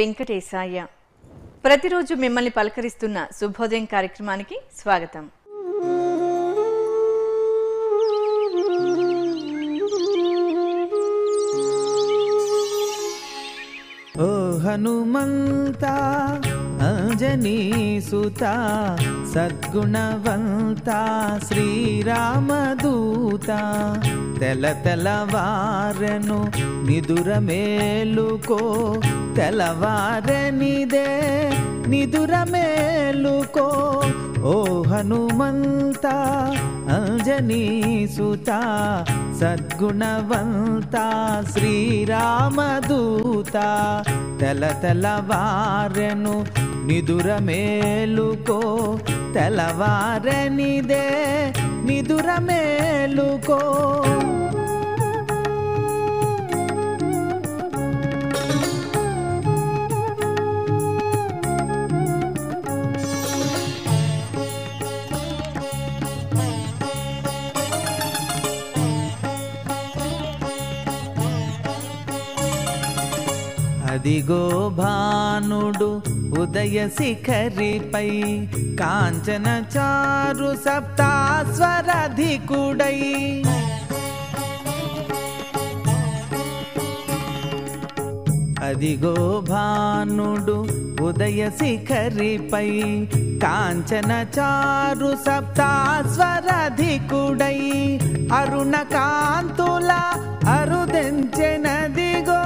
వెంకటేశాయ. ప్రతిరోజు మిమ్మల్ని పలకరిస్తున్న శుభోదయం కార్యక్రమానికి స్వాగతం. ఓ హనుమంత అంజనీ సుత సద్గుణవంత శ్రీరామదూత. తెల తెలవారెను నిదుర మేలుకో తెలవారనిదే నిదుర మేలుకో ఓ హనుమంత అంజనీ సుత సద్గుణవంత శ్రీరామదూత. తెల తెలవారెను నిదుర మేలుకో తెలవారనిదే నిదుర మేలుకో అదిగో భానుడు ఉదయ శిఖరిపై కాంచన చారు సప్తాస్వరధికుడై. అదిగో భానుడు ఉదయ శిఖరిపై కాంచన చారు సప్తాస్వరధికుడై. అరుణ కాంతుల అరుదెంచెనదిగో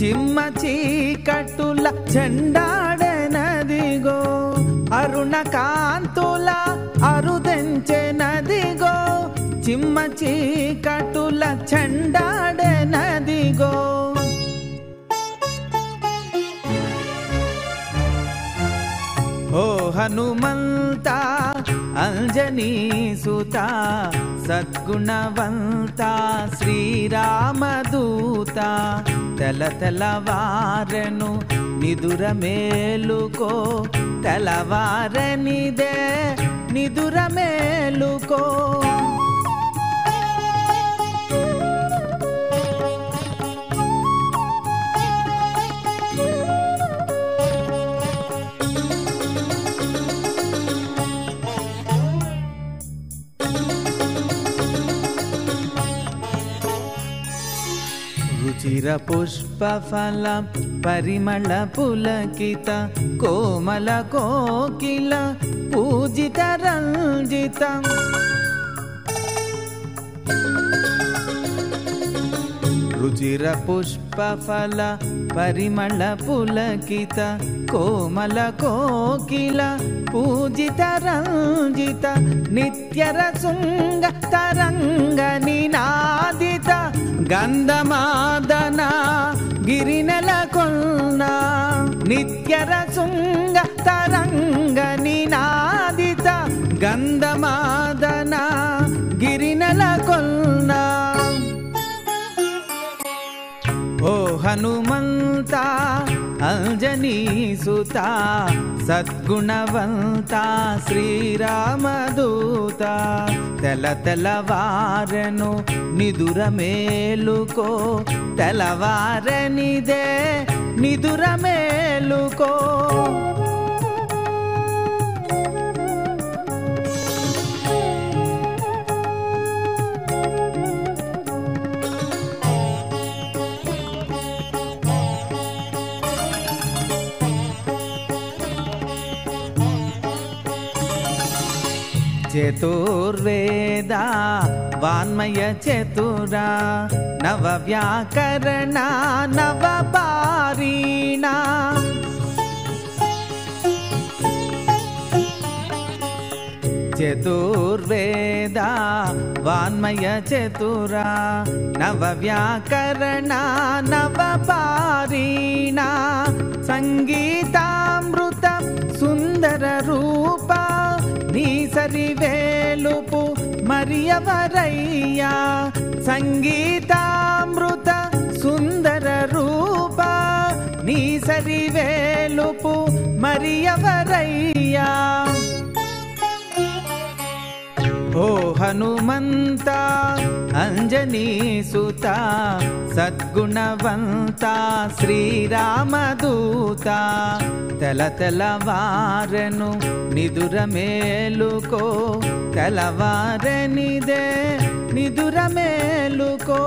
చిమ్మ చీకట్టుల చెండాడెనదిగో అరుణ కాంతుల అరుదెంచెనదిగో చిమ్మ చీకట్టుల చెండాడెనదిగో. ఓ హనుమంత అంజనీ సుత సద్గుణవంత శ్రీరామదూత తెల తెలవారెను నిదుర మేలుకో తెలవారనిదే నిదుర మేలుకో. రుచిర పుష్పఫల పరిమళ పులకిత కోమల కోకిల పూజిత రంజిత. రుచిర పుష్పఫల పరిమళ పులకిత కోమల కోకిల పూజిత రంజిత. నిత్యర శృంగ తరంగ నినాదిత గంధమాదన గిరినెల కొన్న నిత్యర శృంగ తరంగ నినాదిత గంధమాదన గిరినెల కొన్న. ఓ హనుమంతా అంజనీ సుత సద్గుణవంత శ్రీరామదూత. తెల తెలవారెను నిదుర మేలుకో తెలవారనిదే నిదుర మేలుకో చతుర్వేద వాన్మయ చతురా నవ వ్యాకరణ నవ పారీణ చతుర్వేద వాన్మయ చతురా నీ సరివేలుపు మరియవరయ్యా. సంగీతామృత సుందర రూప నీ సరివేలుపు మరియవరయ్యా. ఓ హనుమంత అంజనీ సుత సద్గుణవంత శ్రీరామదూత తెల తెలవారెను నిదుర మేలుకో తెలవారనిదే నిదుర మేలుకో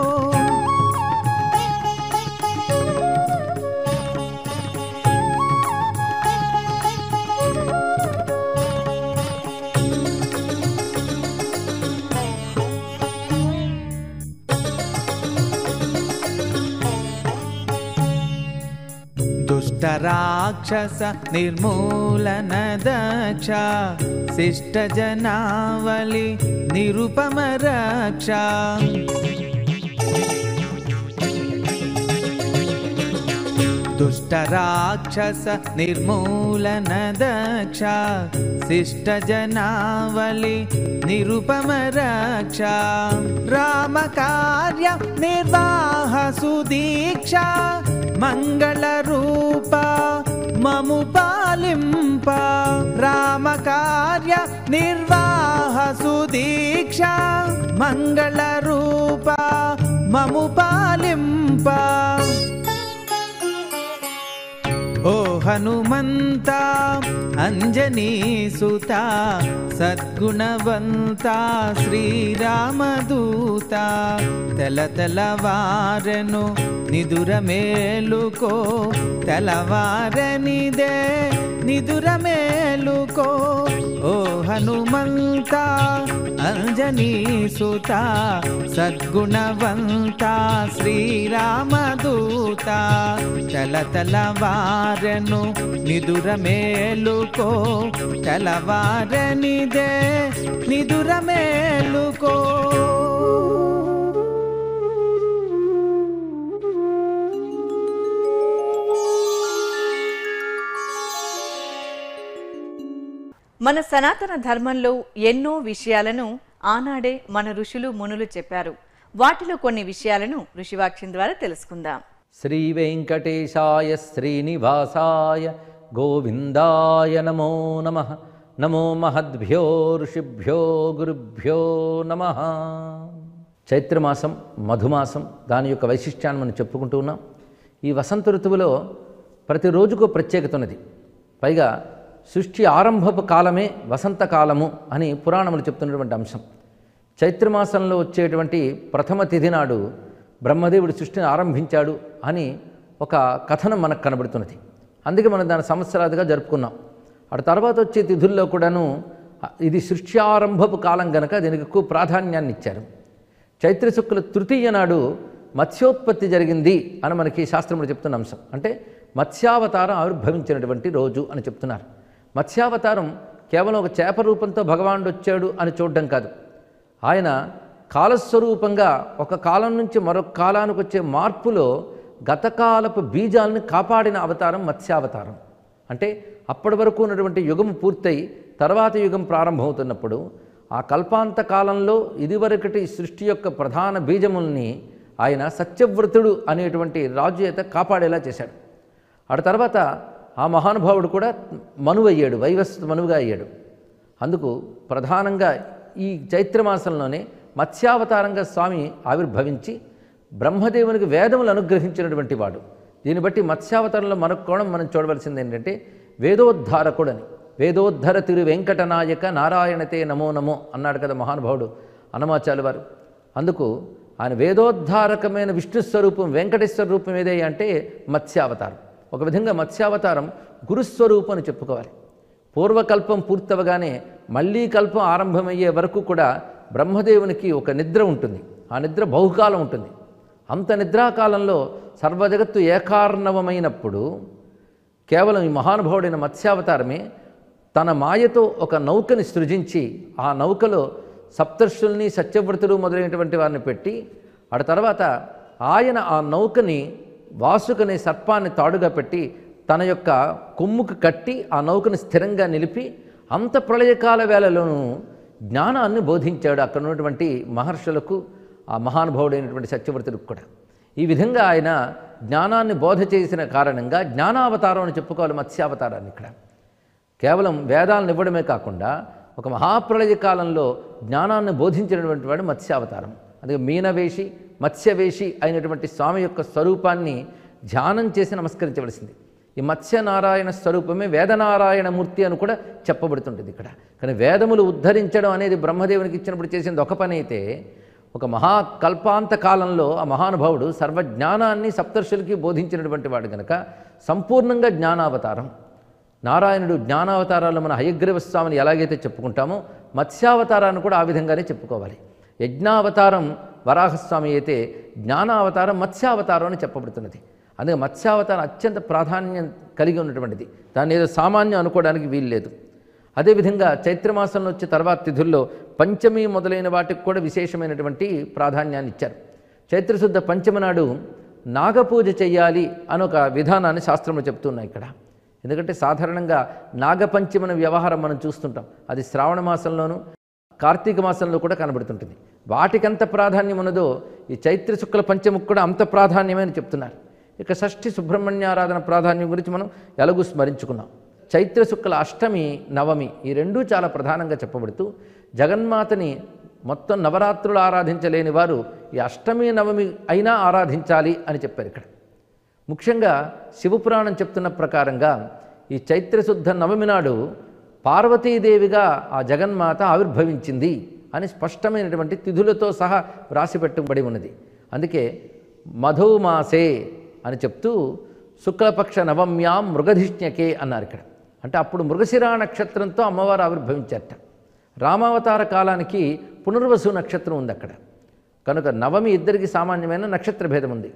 ष्टराक्षस निर्मूलनदक्ष शिष्टजनावलि निरुपम रक्षराक्षस निर्मूलनदक्षा शिष्टजनावलि निरुपम रक्षा रामकार्य निर्वाहसुदीक्षा దక్ష మంగళ రూప మము పాలింప రామ కార్య నిర్వాహ సుదీక్ష. మంగళ రూప మము పాలింప. ఓ హనుమంత అంజనీ సుత సద్గుణవంత శ్రీరామదూత తెల తెలవారెను నిదుర మేలుకో తెలవారనిదే. నిదుర మేలుకో ఓ హనుమంత అంజనీ సుత సద్గుణవంత శ్రీరామదూత. చలతల తెలవారెను నిదుర మేలుకో చలవారనిదే నిదుర మేలుకో మన సనాతన ధర్మంలో ఎన్నో విషయాలను ఆనాడే మన ఋషులు మునులు చెప్పారు. వాటిలో కొన్ని విషయాలను ఋషివాక్యం ద్వారా తెలుసుకుందాం. శ్రీ వెంకటేశాయ శ్రీనివాసాయ గోవిందాయ నమో నమ. నమో మహద్భ్యో ఋషిభ్యో గురుభ్యో నమ. చైత్రమాసం మధుమాసం దాని యొక్క వైశిష్ట్యాన్ని మనం చెప్పుకుంటూ ఉన్నాం. ఈ వసంత ఋతువులో ప్రతిరోజుకు ప్రత్యేకత ఉన్నది. పైగా సృష్టి ఆరంభపు కాలమే వసంతకాలము అని పురాణములు చెప్తున్నటువంటి అంశం. చైత్రమాసంలో వచ్చేటువంటి ప్రథమ తిథి నాడు బ్రహ్మదేవుడు సృష్టిని ఆరంభించాడు అని ఒక కథనం మనకు కనబడుతున్నది. అందుకే మనం దాని సంవత్సరాలుగా జరుపుకున్నాం. అటు తర్వాత వచ్చే తిథుల్లో కూడాను ఇది సృష్టి ఆరంభపు కాలం గనక దీనికి ఎక్కువ ప్రాధాన్యాన్ని ఇచ్చారు. చైత్రశుక్ల తృతీయ నాడు మత్స్యోత్పత్తి జరిగింది అని మనకి శాస్త్రములు చెప్తున్న అంశం. అంటే మత్స్యావతారం ఆవిర్భవించినటువంటి రోజు అని చెప్తున్నారు. మత్స్యావతారం కేవలం ఒక చేప రూపంతో భగవానుడు వచ్చాడు అని చూడడం కాదు. ఆయన కాలస్వరూపంగా ఒక కాలం నుంచి మరొక కాలానికి వచ్చే మార్పులో గతకాలపు బీజాలను కాపాడిన అవతారం మత్స్యావతారం. అంటే అప్పటి వరకు ఉన్నటువంటి యుగం పూర్తయి తర్వాత యుగం ప్రారంభమవుతున్నప్పుడు ఆ కల్పాంత కాలంలో ఇదివరకటి సృష్టి యొక్క ప్రధాన బీజముల్ని ఆయన సత్యవ్రతుడు అనేటువంటి రాజు చేత కాపాడేలా చేశాడు. ఆ తర్వాత ఆ మహానుభావుడు కూడా మనువు అయ్యాడు వైవస్వత మనువుగా అయ్యాడు. అందుకు ప్రధానంగా ఈ చైత్రమాసంలోనే మత్స్యావతారంగా స్వామి ఆవిర్భవించి బ్రహ్మదేవునికి వేదములు అనుగ్రహించినటువంటి వాడు. దీన్ని బట్టి మత్స్యావతారంలో మరొక కోణం మనం చూడవలసింది ఏంటంటే వేదోద్ధారకుడని వేదోద్ధర తిరు వెంకటనాయక నారాయణతే నమో నమో అన్నాడు కదా మహానుభావుడు అన్నమాచార్య వారు అందుకు ఆయన వేదోద్ధారకమైన విష్ణు స్వరూపం వెంకటేశ్వర రూపం ఏదే అంటే మత్స్యావతారం. ఒక విధంగా మత్స్యావతారం గురుస్వరూపం అని చెప్పుకోవాలి. పూర్వకల్పం పూర్తవగానే మళ్ళీ కల్పం ఆరంభమయ్యే వరకు కూడా బ్రహ్మదేవునికి ఒక నిద్ర ఉంటుంది. ఆ నిద్ర బహుకాలం ఉంటుంది. అంత నిద్రాకాలంలో సర్వజగత్తు ఏకార్ణవమైనప్పుడు కేవలం ఈ మహానుభావుడైన మత్స్యావతారమే తన మాయతో ఒక నౌకని సృజించి ఆ నౌకలో సప్తర్షుల్ని సత్యవ్రతుడు మొదలైనటువంటి వారిని పెట్టి ఆ తర్వాత ఆయన ఆ నౌకని వాసుకనే సర్పాన్ని తాడుగా పెట్టి తన యొక్క కొమ్ముకు కట్టి ఆ నౌకను స్థిరంగా నిలిపి అంత ప్రళయకాల వేళలోనూ జ్ఞానాన్ని బోధించాడు అక్కడ ఉన్నటువంటి మహర్షులకు ఆ మహానుభావుడైనటువంటి సత్యవ్రతుడికి కూడా. ఈ విధంగా ఆయన జ్ఞానాన్ని బోధ చేసిన కారణంగా జ్ఞానావతారం అని చెప్పుకోవాలి మత్స్యావతారాన్ని ఇక్కడ. కేవలం వేదాలను ఇవ్వడమే కాకుండా ఒక మహాప్రళయ కాలంలో జ్ఞానాన్ని బోధించినటువంటి వాడు మత్స్యావతారం. అందుకే మీనవేషి మత్స్యవేషి అయినటువంటి స్వామి యొక్క స్వరూపాన్ని ధ్యానం చేసి నమస్కరించవలసింది. ఈ మత్స్యనారాయణ స్వరూపమే వేదనారాయణ మూర్తి అని కూడా చెప్పబడుతుంటుంది ఇక్కడ. కానీ వేదములు ఉద్ధరించడం అనేది బ్రహ్మదేవునికి ఇచ్చినప్పుడు చేసింది ఒక పని అయితే ఒక మహా కల్పాంత కాలంలో ఆ మహానుభావుడు సర్వజ్ఞానాన్ని సప్తర్షులకి బోధించినటువంటి వాడు గనక సంపూర్ణంగా జ్ఞానావతారం. నారాయణుడు జ్ఞానావతారాలు మన హయగ్రీవ స్వామిని ఎలాగైతే చెప్పుకుంటామో మత్స్యావతారాన్ని కూడా ఆ విధంగానే చెప్పుకోవాలి. యజ్ఞావతారం వరాహస్వామి అయితే జ్ఞానావతారం మత్స్యావతారం అని చెప్పబడుతున్నది. అందుకే మత్స్యావతారం అత్యంత ప్రాధాన్యం కలిగి ఉన్నటువంటిది. దాన్ని ఏదో సామాన్యం అనుకోవడానికి వీలు లేదు. అదేవిధంగా చైత్రమాసంలో వచ్చే తర్వాత తిథుల్లో పంచమి మొదలైన వాటికి కూడా విశేషమైనటువంటి ప్రాధాన్యాన్ని ఇచ్చారు. చైత్రశుద్ధ పంచమి నాడు నాగపూజ చేయాలి అని ఒక విధానాన్ని శాస్త్రంలో చెప్తున్నాయి ఇక్కడ. ఎందుకంటే సాధారణంగా నాగపంచమన వ్యవహారం మనం చూస్తుంటాం. అది శ్రావణ మాసంలోనూ కార్తీక మాసంలో కూడా కనబడుతుంటుంది. వాటికంత ప్రాధాన్యం ఉన్నదో ఈ చైత్ర శుక్ల పంచముకు కూడా అంత ప్రాధాన్యమని చెప్తున్నారు. ఇక షష్ఠి సుబ్రహ్మణ్యారాధన ప్రాధాన్యం గురించి మనం ఎలాగూ స్మరించుకున్నాం. చైత్ర శుక్ల అష్టమి నవమి ఈ రెండూ చాలా ప్రధానంగా చెప్పబడుతూ జగన్మాతని మొత్తం నవరాత్రులు ఆరాధించలేని వారు ఈ అష్టమి నవమి అయినా ఆరాధించాలి అని చెప్పారు ఇక్కడ. ముఖ్యంగా శివపురాణం చెప్తున్న ప్రకారంగా ఈ చైత్రశుద్ధ నవమి నాడు పార్వతీదేవిగా ఆ జగన్మాత ఆవిర్భవించింది. అని స్పష్టమైనటువంటి తిథులతో సహా వ్రాసిపెట్టబడి ఉన్నది. అందుకే మధుమాసే అని చెప్తూ శుక్లపక్ష నవమ్యాం మృగధిష్ణ్యకే అన్నారు ఇక్కడ. అంటే అప్పుడు మృగశిరా నక్షత్రంతో అమ్మవారు ఆవిర్భవించారట. రామావతార కాలానికి పునర్వసు నక్షత్రం ఉంది అక్కడ. కనుక నవమి ఇద్దరికి సామాన్యమైన నక్షత్ర భేదం ఉంది.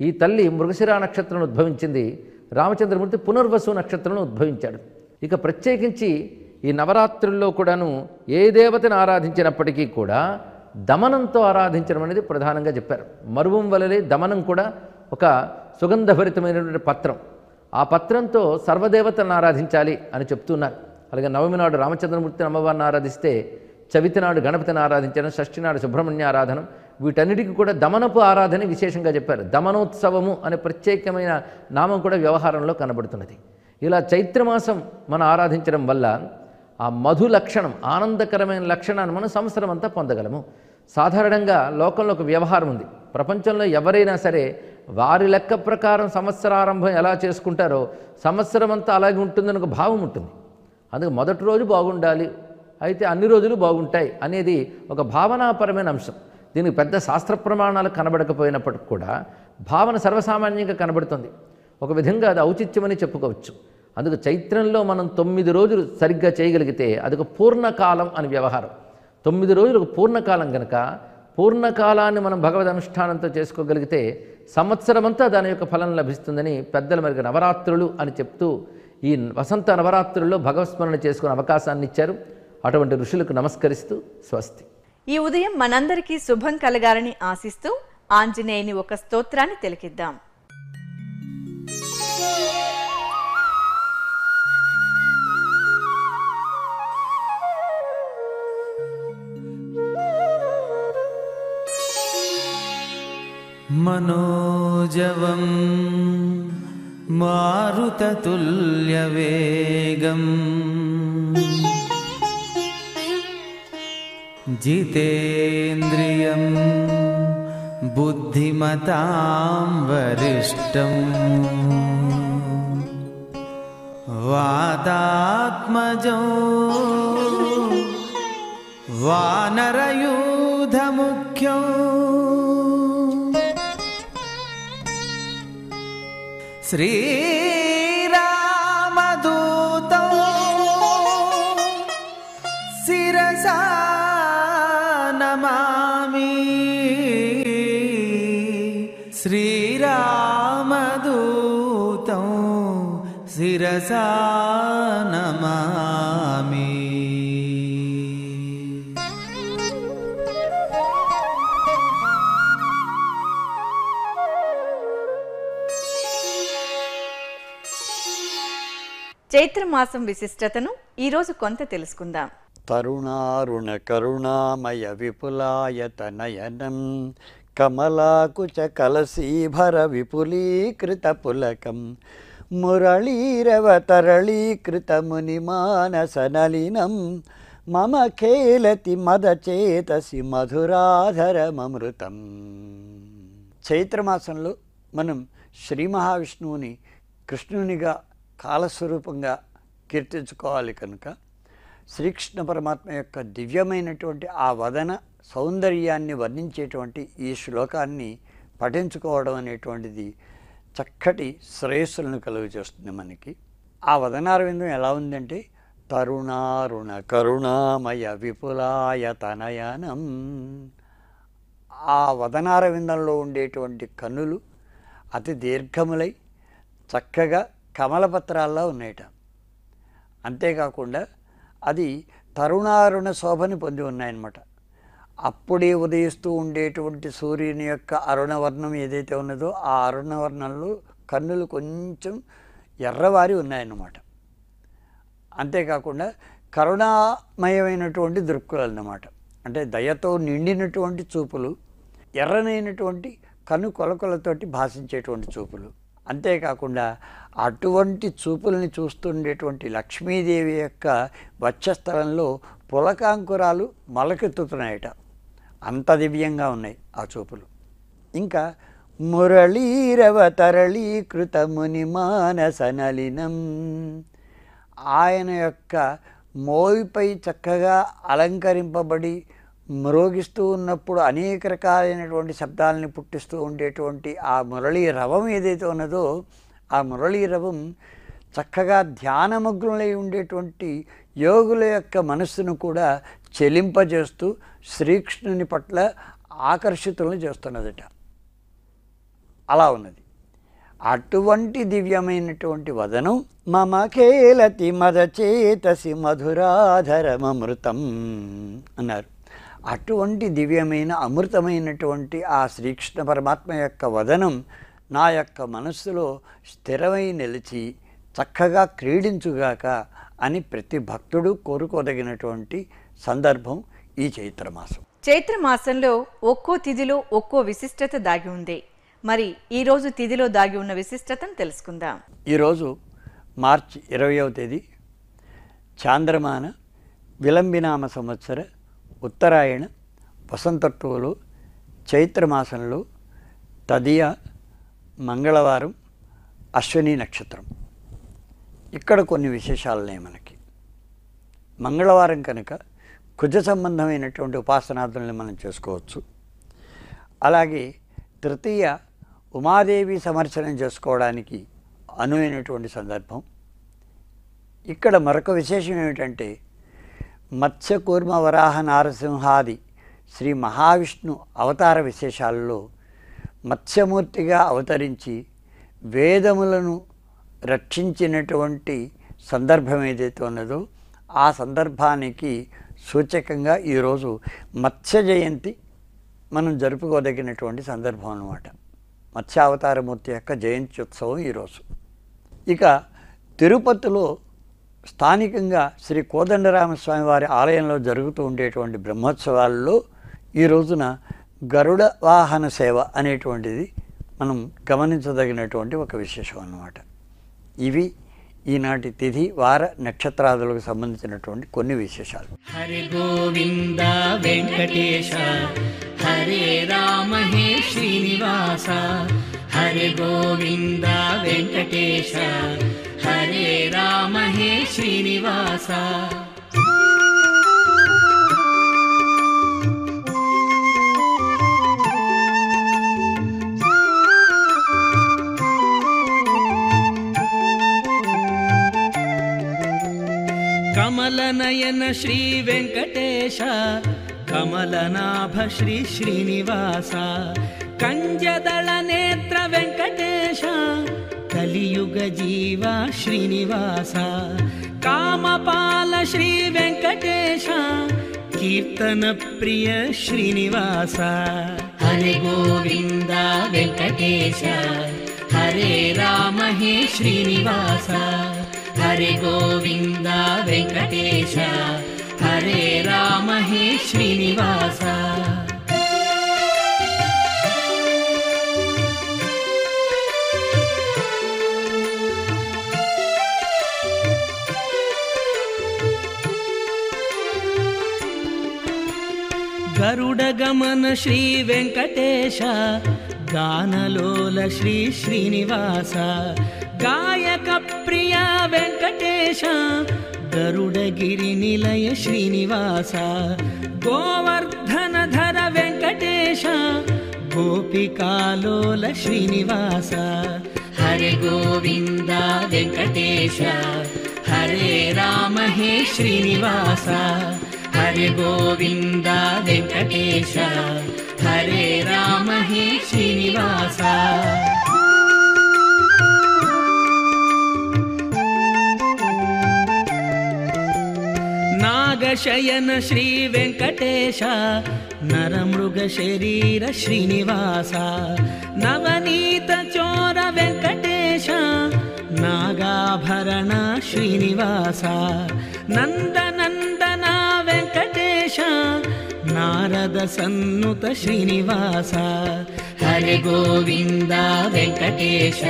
ఈ తల్లి మృగశిరా నక్షత్రం ఉద్భవించింది రామచంద్రమూర్తి పునర్వసు నక్షత్రం ఉద్భవించాడు. ఇక ప్రత్యేకించి ఈ నవరాత్రుల్లో కూడాను ఏ దేవతను ఆరాధించినప్పటికీ కూడా దమనంతో ఆరాధించడం అనేది ప్రధానంగా చెప్పారు. మరువం వలలే దమనం కూడా ఒక సుగంధభరితమైనటువంటి పత్రం. ఆ పత్రంతో సర్వదేవతలను ఆరాధించాలి అని చెప్తున్నారు. అలాగే నవమి నాడు రామచంద్రమూర్తిని అమ్మవారిని ఆరాధిస్తే చవితి నాడు గణపతిని ఆరాధించడం షష్ఠి నాడు సుబ్రహ్మణ్య ఆరాధనం వీటన్నిటికీ కూడా దమనపు ఆరాధన విశేషంగా చెప్పారు. దమనోత్సవము అనే ప్రత్యేకమైన నామం కూడా వ్యవహారంలో కనబడుతున్నది. ఇలా చైత్రమాసం మనం ఆరాధించడం వల్ల ఆ మధు లక్షణం ఆనందకరమైన లక్షణాన్ని మనం సంవత్సరం అంతా పొందగలము. సాధారణంగా లోకంలో ఒక వ్యవహారం ఉంది. ప్రపంచంలో ఎవరైనా సరే వారి లెక్క ప్రకారం సంవత్సరారంభం ఎలా చేసుకుంటారో సంవత్సరం అంతా అలాగే ఉంటుందని ఒక భావం ఉంటుంది. అందుకే మొదటి రోజు బాగుండాలి అయితే అన్ని రోజులు బాగుంటాయి అనేది ఒక భావనాపరమైన అంశం. దీనికి పెద్ద శాస్త్ర ప్రమాణాలు కనబడకపోయినప్పటికి కూడా భావన సర్వసామాన్యంగా కనబడుతుంది. ఒక విధంగా అది ఔచిత్యమని చెప్పుకోవచ్చు. అందుకు చైత్రంలో మనం తొమ్మిది రోజులు సరిగ్గా చేయగలిగితే అది ఒక పూర్ణకాలం అని వ్యవహారం. తొమ్మిది రోజులు ఒక పూర్ణకాలం కనుక పూర్ణకాలాన్ని మనం భగవద్ అనుష్ఠానంతో చేసుకోగలిగితే సంవత్సరమంతా దాని యొక్క ఫలం లభిస్తుందని పెద్దల మరికి నవరాత్రులు అని చెప్తూ ఈ వసంత నవరాత్రుల్లో భగవత్స్మరణ చేసుకునే అవకాశాన్ని ఇచ్చారు. అటువంటి ఋషులకు నమస్కరిస్తూ స్వస్తి. ఈ ఉదయం మనందరికీ శుభం కలగాలని ఆశిస్తూ ఆంజనేయుని ఒక స్తోత్రాన్ని తిలకిద్దాం. मनोजवं मारुततुल्यवेगम् जितेन्द्रियं बुद्धिमतां वरिष्ठम् वातात्मजो वानरयूधमुख्यो श्रीरामदूतो। शिरसा नमामि। श्रीरामदूतो। शिरसा చైత్రమాసం విశిష్టతను ఈరోజు కొంత తెలుసుకుందాం. తరుణారుణ కరుణామయ విపులాయతనయనం కమలాకుచ కలశీభర విపులీకృత పులకం మురళీరవ తరళీకృత మునిమానసనలినం మమ ఖేలతి మదచేతసి మధురాధరమమృతం చైత్రమాసంలో మనం శ్రీ మహావిష్ణువుని కృష్ణునిగా కాలస్వరూపంగా కీర్తించుకోవాలి కనుక శ్రీకృష్ణ పరమాత్మ యొక్క దివ్యమైనటువంటి ఆ వదన సౌందర్యాన్ని వర్ణించేటువంటి ఈ శ్లోకాన్ని పఠించుకోవడం అనేటువంటిది చక్కటి శ్రేయస్సులను కలుగు చేస్తుంది మనకి. ఆ వదనారవిందం ఎలా ఉందంటే తరుణారుణ కరుణామయ విపులాయ తనయానం. ఆ వదనారవిందంలో ఉండేటువంటి కన్నులు అతి దీర్ఘములై చక్కగా కమలపత్రాల్లో ఉన్నాయట. అంతేకాకుండా అది తరుణారుణ శోభని పొంది ఉన్నాయన్నమాట. అప్పుడే ఉదయిస్తూ ఉండేటువంటి సూర్యుని యొక్క అరుణవర్ణం ఏదైతే ఉన్నదో ఆ అరుణవర్ణంలో కన్నులు కొంచెం ఎర్రవారి ఉన్నాయన్నమాట. అంతేకాకుండా కరుణామయమైనటువంటి దృక్కులు అన్నమాట అంటే దయతో నిండినటువంటి చూపులు ఎర్రనైనటువంటి కను కొలకొలతోటి భాషించేటువంటి చూపులు. అంతేకాకుండా అటువంటి చూపుల్ని చూస్తుండేటువంటి లక్ష్మీదేవి యొక్క వక్షస్థలంలో పులకాంకురాలు మొలకెత్తుతున్నాయట. అంత దివ్యంగా ఉన్నాయి ఆ చూపులు. ఇంకా మురళీరవ తరళీకృత ముని మానస ఆయన యొక్క మోయిపై చక్కగా అలంకరింపబడి మ్రోగిస్తూ ఉన్నప్పుడు అనేక రకాలైనటువంటి శబ్దాలని పుట్టిస్తూ ఉండేటువంటి ఆ మురళీ రవం ఏదైతే ఉన్నదో ఆ మురళీ రవం చక్కగా ధ్యానమగ్నులై ఉండేటువంటి యోగుల యొక్క మనస్సును కూడా చెలింపజేస్తూ శ్రీకృష్ణుని పట్ల ఆకర్షితులను చేస్తున్నదట. అలా ఉన్నది. అటువంటి దివ్యమైనటువంటి వదనం మమ కేలతి మదచేతసి మధురాధరమృతం అన్నారు. అటువంటి దివ్యమైన అమృతమైనటువంటి ఆ శ్రీకృష్ణ పరమాత్మ యొక్క వదనం నా యొక్క మనస్సులో స్థిరమై నిలిచి చక్కగా క్రీడించుగాక అని ప్రతి భక్తుడు కోరుకోదగినటువంటి సందర్భం ఈ చైత్రమాసం. చైత్ర మాసంలో ఒక్కో తిథిలో ఒక్కో విశిష్టత దాగి ఉంది. మరి ఈ రోజు తిథిలో దాగి ఉన్న విశిష్టతను తెలుసుకుందాం. ఈరోజు మార్చి ఇరవయవ తేదీ చాంద్రమాన విలంబినామ సంవత్సర ఉత్తరాయణ వసంతత్తువులో చైత్రమాసంలో తదియ మంగళవారం అశ్విని నక్షత్రం. ఇక్కడ కొన్ని విశేషాలున్నాయి మనకి. మంగళవారం కనుక కుజ సంబంధమైనటువంటి ఉపాసనాదుల్ని మనం చేసుకోవచ్చు. అలాగే తృతీయ ఉమాదేవి సమర్చనం చేసుకోవడానికి అనువైనటువంటి సందర్భం. ఇక్కడ మరొక విశేషం ఏమిటంటే మత్స్యకూర్మ వరాహ నారసింహాది శ్రీ మహావిష్ణు అవతార విశేషాల్లో మత్స్యమూర్తిగా అవతరించి వేదములను రక్షించినటువంటి సందర్భం ఏదైతే ఉన్నదో ఆ సందర్భానికి సూచకంగా ఈరోజు మత్స్య జయంతి మనం జరుపుకోదగినటువంటి సందర్భం అన్నమాట. మత్స్యావతారమూర్తి యొక్క జయంతి ఉత్సవం ఈరోజు. ఇక తిరుపతిలో స్థానికంగా శ్రీ కోదండరామస్వామి వారి ఆలయంలో జరుగుతూ ఉండేటువంటి బ్రహ్మోత్సవాల్లో ఈ రోజున గరుడ వాహన సేవ అనేటువంటిది మనం గమనించదగినటువంటి ఒక విశేషం అన్నమాట. ఇవి ఈనాటి తిథి వార నక్షత్రాదులకు సంబంధించినటువంటి కొన్ని విశేషాలు. హరి గోవింద వెంకటేశ హరే రామహే శ్రీనివాస हरे गोविन्द वेङ्कटेश हरे राम हे श्रीनिवास। कमलनयन श्रीवेङ्कटेश कमलनाभ श्री श्रीनिवास कञ्जदलनेत्र वेङ्कटेश कलियुग जीवा श्रीनिवास कामपाल श्रीवेङ्कटेश कीर्तनप्रिय श्रीनिवास हरे गोविन्द वेङ्कटेश हरे राम हे श्रीनिवास हरे गोविन्द वेङ्कटेश हरे राम हे श्रीनिवास गरुडगमन श्रीवेङ्कटेशः गानलोल श्री श्रीनिवासः गायकप्रिया वेङ्कटेशः गरुडगिरिनिलय श्रीनिवासः गोवर्धनधर वेङ्कटेशः गोपिका लोल श्रीनिवासः। हरे गोविन्दा वेङ्कटेशः हरे रामहे श्रीनिवासः। हरे गोविन्द वेङ्कटेश हरे राम हे श्रीनिवास। नागशयन श्रीवेङ्कटेश नरमृगशरीर श्रीनिवास। नवनीत चोर वेङ्कटेश नागाभरण श्रीनिवास। नन्द नारद सन्नुत श्रीनिवास। हरे गोविन्द वेङ्कटेश।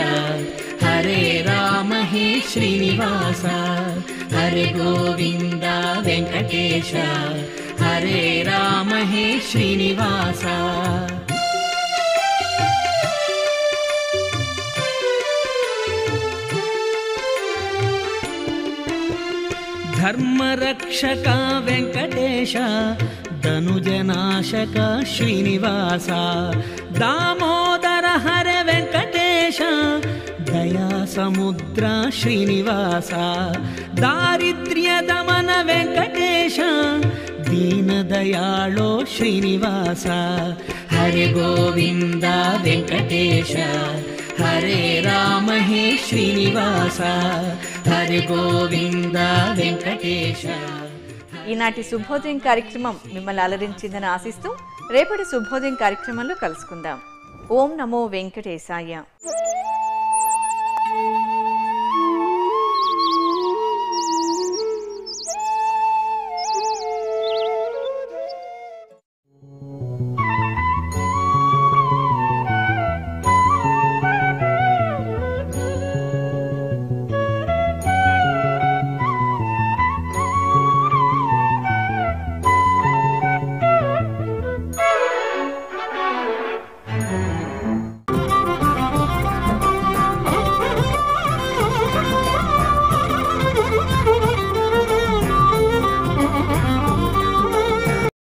हरे राम हे श्रीनिवास। हरे गोविन्द वेङ्कटेश। हरे राम हे श्रीनिवास। धर्मरक्षका वेङ्कटेश। तनुजनाशक श्रीनिवासः दामोदर हरे वेङ्कटेशः दयासमुद्रा श्रीनिवासः दारिद्र्यदमन वेङ्कटेशः दीनदयाळो श्रीनिवासः। हरेगोविन्द वेङ्कटेशः हरे राम हे श्रीनिवास। हरे गोविन्द वेङ्कटेश ఈనాటి శుభోదయం కార్యక్రమం మిమ్మల్ని అలరించిందని ఆశిస్తూ రేపటి శుభోదయం కార్యక్రమంలో కలుసుకుందాం. ఓం నమో వెంకటేశాయ.